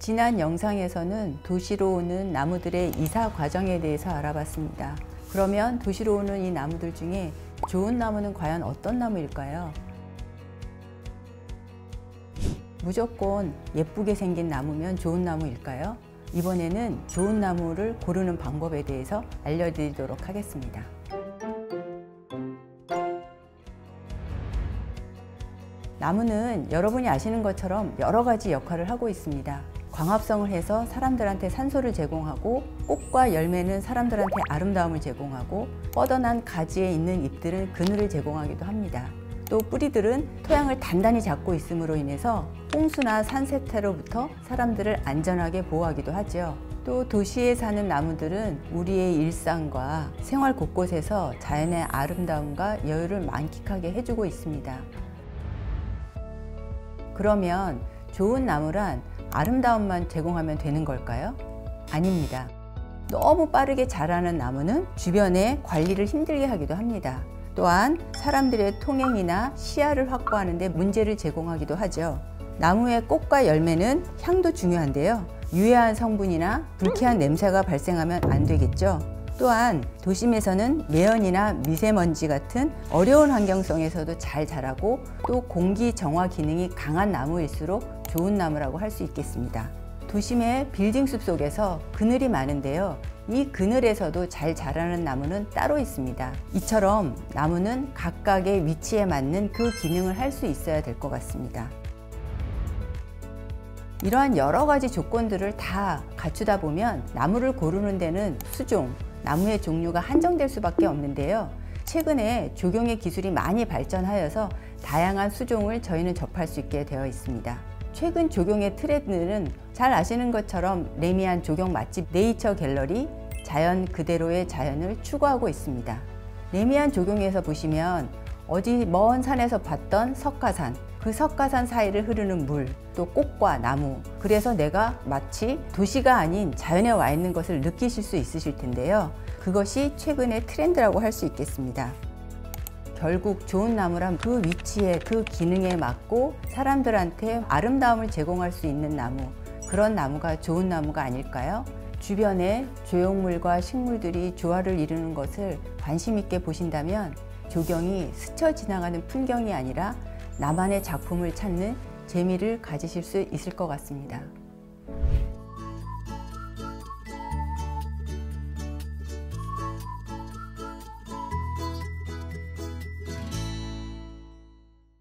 지난 영상에서는 도시로 오는 나무들의 이사 과정에 대해서 알아봤습니다. 그러면 도시로 오는 이 나무들 중에 좋은 나무는 과연 어떤 나무일까요? 무조건 예쁘게 생긴 나무면 좋은 나무일까요? 이번에는 좋은 나무를 고르는 방법에 대해서 알려드리도록 하겠습니다. 나무는 여러분이 아시는 것처럼 여러 가지 역할을 하고 있습니다. 광합성을 해서 사람들한테 산소를 제공하고 꽃과 열매는 사람들한테 아름다움을 제공하고 뻗어난 가지에 있는 잎들은 그늘을 제공하기도 합니다. 또 뿌리들은 토양을 단단히 잡고 있음으로 인해서 홍수나 산세태로부터 사람들을 안전하게 보호하기도 하죠. 또 도시에 사는 나무들은 우리의 일상과 생활 곳곳에서 자연의 아름다움과 여유를 만끽하게 해주고 있습니다. 그러면 좋은 나무란 아름다움만 제공하면 되는 걸까요? 아닙니다. 너무 빠르게 자라는 나무는 주변에 관리를 힘들게 하기도 합니다. 또한 사람들의 통행이나 시야를 확보하는 데 문제를 제공하기도 하죠. 나무의 꽃과 열매는 향도 중요한데요. 유해한 성분이나 불쾌한 냄새가 발생하면 안 되겠죠. 또한 도심에서는 매연이나 미세먼지 같은 어려운 환경성에서도 잘 자라고 또 공기 정화 기능이 강한 나무일수록 좋은 나무라고 할 수 있겠습니다. 도심의 빌딩 숲 속에서 그늘이 많은데요. 이 그늘에서도 잘 자라는 나무는 따로 있습니다. 이처럼 나무는 각각의 위치에 맞는 그 기능을 할 수 있어야 될 것 같습니다. 이러한 여러 가지 조건들을 다 갖추다 보면 나무를 고르는 데는 수종, 나무의 종류가 한정될 수밖에 없는데요. 최근에 조경의 기술이 많이 발전하여서 다양한 수종을 저희는 접할 수 있게 되어 있습니다. 최근 조경의 트렌드는 잘 아시는 것처럼 레미안 조경 맛집 네이처 갤러리 자연 그대로의 자연을 추구하고 있습니다. 레미안 조경에서 보시면 어디 먼 산에서 봤던 석가산, 그 석가산 사이를 흐르는 물, 또 꽃과 나무. 그래서 내가 마치 도시가 아닌 자연에 와 있는 것을 느끼실 수 있으실 텐데요. 그것이 최근의 트렌드라고 할 수 있겠습니다. 결국 좋은 나무란 그 위치에 그 기능에 맞고 사람들한테 아름다움을 제공할 수 있는 나무. 그런 나무가 좋은 나무가 아닐까요? 주변에 조형물과 식물들이 조화를 이루는 것을 관심 있게 보신다면 조경이 스쳐 지나가는 풍경이 아니라 나만의 작품을 찾는 재미를 가지실 수 있을 것 같습니다.